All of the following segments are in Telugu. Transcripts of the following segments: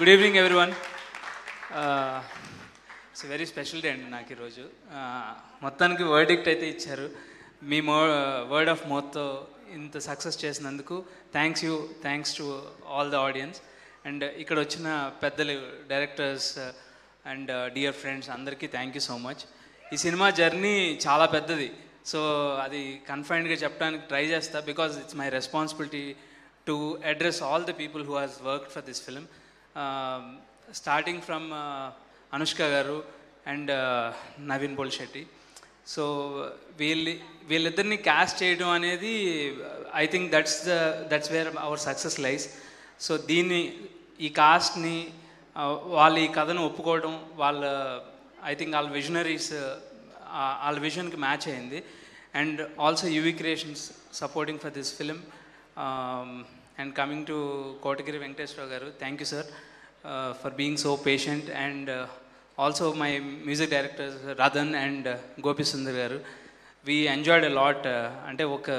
Good evening everyone it's very special day అండి నాకు ఈరోజు uh, మొత్తానికి వర్డిక్ట్ అయితే ఇచ్చారు. మీ మో వర్డ్ ఆఫ్ మౌత్తో ఇంత సక్సెస్ చేసినందుకు thanks you thanks to all the audience and ఇక్కడ వచ్చిన పెద్దలు డైరెక్టర్స్ అండ్ డియర్ ఫ్రెండ్స్ అందరికీ థ్యాంక్ యూ సో మచ్ ఈ సినిమా జర్నీ చాలా పెద్దది. సో అది కన్ఫైన్డ్గా చెప్పడానికి ట్రై చేస్తా because it's my responsibility to address all the people who has work for this film starting from Anushka గారు అండ్ నవీన్ పోల్శెట్టి సో వీళ్ళి వీళ్ళిద్దరిని క్యాస్ట్ చేయడం అనేది I think that's the that's where our success lies so దీన్ని ఈ కాస్ట్ని వాళ్ళు ఈ కథను ఒప్పుకోవడం వాళ్ళ ఐ థింక్ వాళ్ళ విజనరీస్ వాళ్ళ విజన్కి మ్యాచ్ అయింది. And also UV Creations supporting for this film and coming to Kotagiri Venkateswararao గారు thank you sir for being so patient and also my music director Radhan and Gopisundar గారు వీ ఎంజాయ్డ్ ఎ లాట్ అంటే ఒక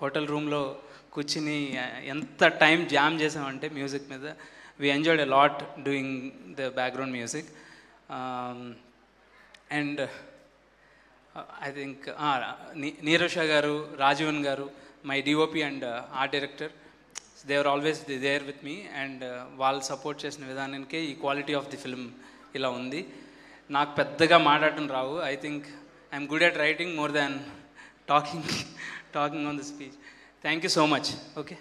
హోటల్ రూమ్లో కూర్చుని ఎంత టైం జామ్ చేసామంటే మ్యూజిక్ మీద we enjoyed a lot doing the background music and I think Neerasha గారు రాజీవన్ గారు my DOP and art director they are always there with me and వాళ్ళు సపోర్ట్ చేసిన విధానానికే ఈ క్వాలిటీ ఆఫ్ ది ఫిల్మ్ ఇలా ఉంది. నాకు పెద్దగా మాట్లాడటం రావు. I think I'm good at writing more than talking talking on the speech thank you so much okay